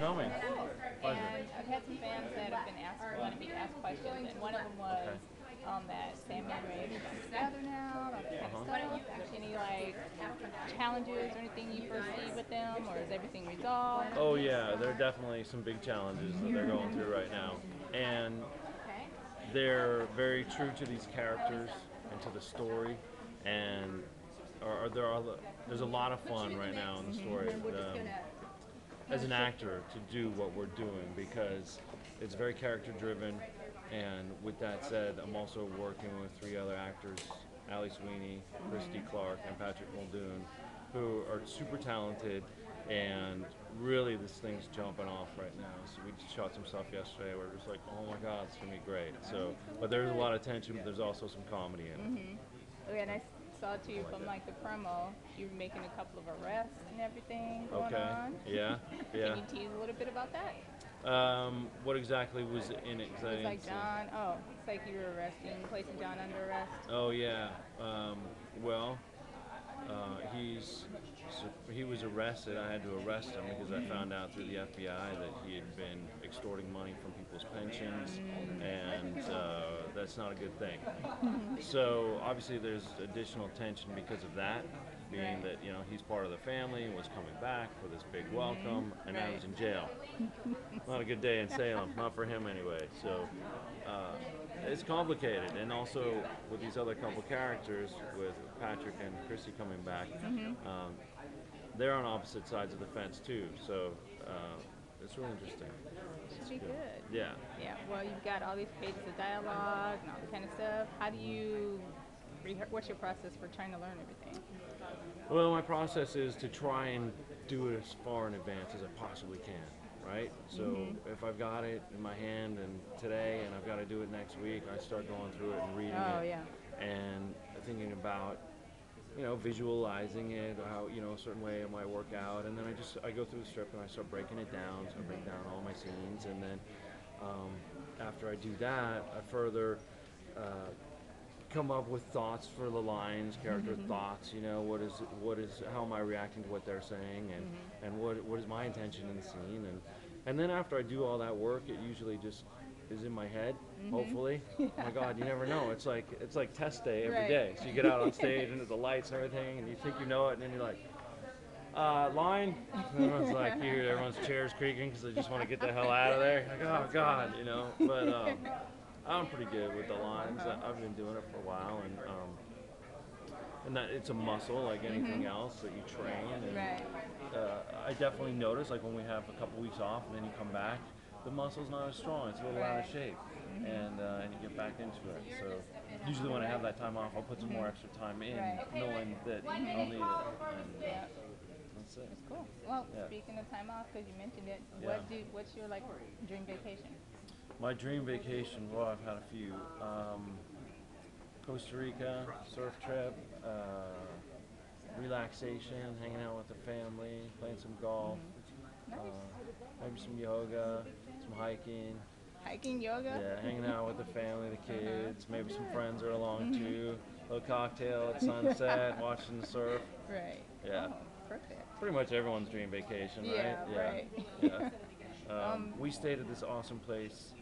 coming. Pleasure. And I've had some fans that have been asked, wanted me to ask questions, and one of them was um, that Sami and Rafe are together now, that kind of stuff. Any like challenges or anything you foresee with them, or is everything resolved? Oh yeah, there are definitely some big challenges that they're going through right now, and they're very true to these characters and to the story, and are, are there are there's a lot of fun right now in the story. Um, as an actor to do what we're doing because it's very character driven. And with that said I'm also working with three other actors Ali Sweeney, Christie mm-hmm. Clark and Patrick Muldoon who are super talented. And really this thing's jumping off right now. So we just shot some stuff yesterday where it was like oh my god it's gonna be great. So but there's a lot of tension but there's also some comedy in it. Mm-hmm. Oh, okay, and I to you from like the promo, you're making a couple of arrests and everything going okay on. yeah yeah Can you tease a little bit about that? um, what exactly was in it It's like. John. Oh, it's like you were arresting, placing John under arrest. Oh yeah. Um, well, uh, he's he was arrested. I had to arrest him because I found out through the FBI that he had been extorting money from people's pensions, uh, that's not a good thing. So obviously there's additional tension because of that, being that you know he's part of the family and was coming back for this big welcome, and now he's in jail. not a good day in Salem, not for him anyway. So uh, it's complicated, and also with these other couple characters, with Patrick and Chrissy coming back, um, they're on opposite sides of the fence too. So uh, it's really interesting. It Should be good. Yeah. Yeah. Well, you've got all these pages of dialogue and all that kind of stuff. How do you? rehear- What's your process for trying to learn everything? Well, my process is to try and do it as far in advance as I possibly can, right? So mm-hmm. if I've got it in my hand and today and I've got to do it next week, I start going through it and reading it. Oh it yeah. and thinking about you know visualizing it how you know a certain way it might work out. And then i just i go through the strip and i start breaking it down so i break down all my scenes. And then um, after i do that i further uh, come up with thoughts for the lines character thoughts you know what is what is how am i reacting to what they're saying? And and what what is my intention in the scene? And and then after i do all that work it usually just is in my head hopefully. Oh my god you never know. It's like it's like test day every Right. day. So you get out on stage and there's the lights and everything and you think you know it and then you're like uh, line? And everyone's like you hear everyone's chairs creaking because they just want to get the hell out of there. Like oh god you know? But um, i'm pretty good with the lines. I- i've been doing it for a while and um, and that it's a muscle like anything else that you train and Right. uh, I definitely notice like when we have a couple weeks off and then you come back, the muscle's not as strong. It's a little out of shape, and uh, and you get back into it. So usually when I have that time off, I'll put some more extra time in, knowing that I'll need it. And Yeah. that's it. Cool. Well, Yeah. speaking of time off, because you mentioned it, Yeah. what do what's your like dream vacation? My dream vacation. Well, I've had a few. Um, Costa Rica, surf trip, uh, relaxation, hanging out with the family, playing some golf, Nice. Some yoga, some hiking. Hiking, yoga. Yeah, hanging out with the family, the kids, maybe some friends are along too. A little cocktail at sunset, watching the surf. Right. Yeah. Oh, perfect. Pretty much everyone's dream vacation, right? Yeah, right. yeah. Um, Um, we stayed at this awesome place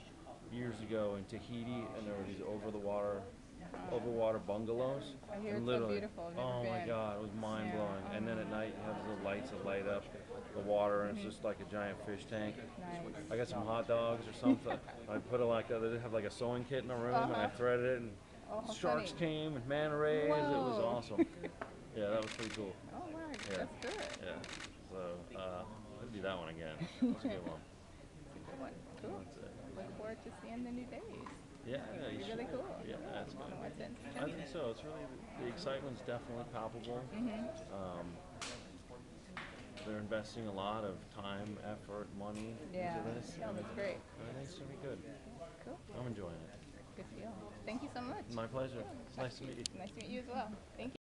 years ago in Tahiti, and there were these over the water, over water bungalows. I hear and it's so literally, beautiful. I've never oh my been. god, it was mind blowing. And then at night, you have the lights that light up the water, and it's just like a giant fish tank. Nice. I got some hot dogs or something. I put it like a, they have like a sewing kit in the room, and I Uh-huh. threaded it, and Oh, sharks funny. came and manta rays. It was awesome. yeah, that was pretty cool. Oh, wow. Yeah. That's good. Yeah. So uh, I'd do that one again. That's a good one. Good one. Cool. That's. Look forward to seeing the new days. Yeah, yeah, you should. really cool. Yeah, that's good. I think so. It's really the excitement's definitely palpable. Mm-hmm. Um, they're investing a lot of time, effort, money Yeah. into this. No, and that's great. I think it's gonna be good. Cool. I'm enjoying it. Good deal. Thank you so much. My pleasure. It's nice to meet you. Nice to meet you as well. Thank you.